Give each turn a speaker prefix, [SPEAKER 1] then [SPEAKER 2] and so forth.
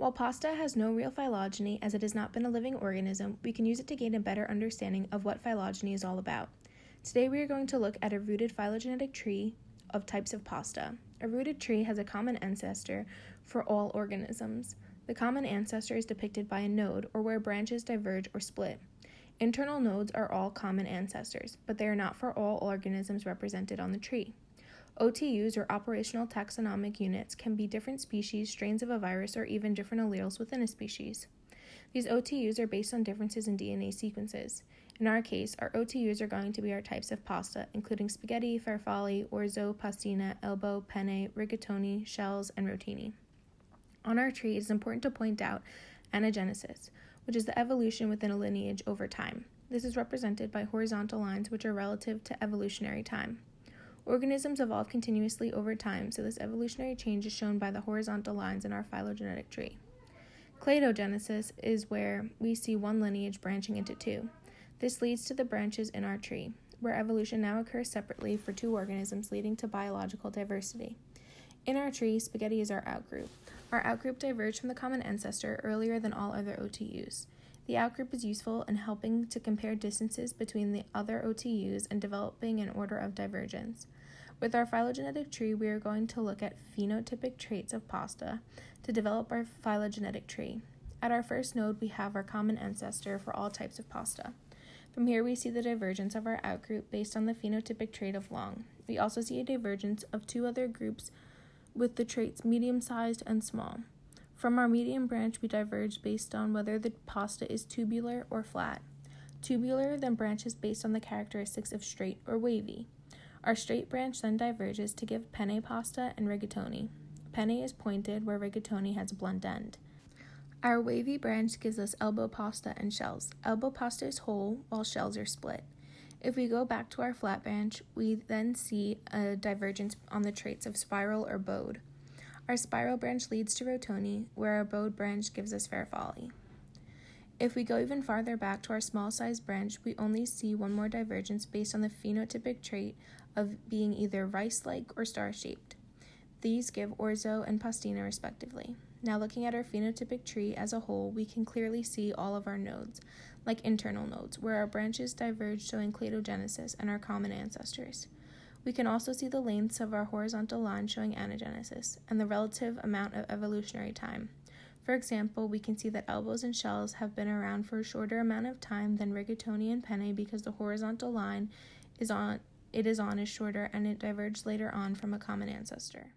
[SPEAKER 1] While pasta has no real phylogeny as it has not been a living organism, we can use it to gain a better understanding of what phylogeny is all about. Today we are going to look at a rooted phylogenetic tree of types of pasta. A rooted tree has a common ancestor for all organisms. The common ancestor is depicted by a node, or where branches diverge or split. Internal nodes are all common ancestors, but they are not for all organisms represented on the tree. OTUs, or operational taxonomic units, can be different species, strains of a virus, or even different alleles within a species. These OTUs are based on differences in DNA sequences. In our case, our OTUs are going to be our types of pasta, including spaghetti, farfalle, orzo, pastina, elbow, penne, rigatoni, shells, and rotini. On our tree, it is important to point out anagenesis, which is the evolution within a lineage over time. This is represented by horizontal lines which are relative to evolutionary time. Organisms evolve continuously over time, so this evolutionary change is shown by the horizontal lines in our phylogenetic tree. Cladogenesis is where we see one lineage branching into two. This leads to the branches in our tree, where evolution now occurs separately for two organisms, leading to biological diversity. In our tree, spaghetti is our outgroup. Our outgroup diverged from the common ancestor earlier than all other OTUs. The outgroup is useful in helping to compare distances between the other OTUs and developing an order of divergence. With our phylogenetic tree, we are going to look at phenotypic traits of pasta to develop our phylogenetic tree. At our first node, we have our common ancestor for all types of pasta. From here, we see the divergence of our outgroup based on the phenotypic trait of long. We also see a divergence of two other groups with the traits medium sized and small. From our medium branch, we diverge based on whether the pasta is tubular or flat. Tubular then branches based on the characteristics of straight or wavy. Our straight branch then diverges to give penne pasta and rigatoni. Penne is pointed, where rigatoni has a blunt end. Our wavy branch gives us elbow pasta and shells. Elbow pasta is whole, while shells are split. If we go back to our flat branch, we then see a divergence on the traits of spiral or bowed. Our spiral branch leads to Rotini, where our bowed branch gives us Farfalle. If we go even farther back to our small sized branch, we only see one more divergence based on the phenotypic trait of being either rice like or star shaped. These give orzo and pastina respectively. Now, looking at our phenotypic tree as a whole, we can clearly see all of our nodes, like internal nodes, where our branches diverge showing cladogenesis and our common ancestors. We can also see the lengths of our horizontal line showing anagenesis and the relative amount of evolutionary time. For example, we can see that elbows and shells have been around for a shorter amount of time than rigatoni and penne because the horizontal line is on it is on is shorter and it diverged later on from a common ancestor.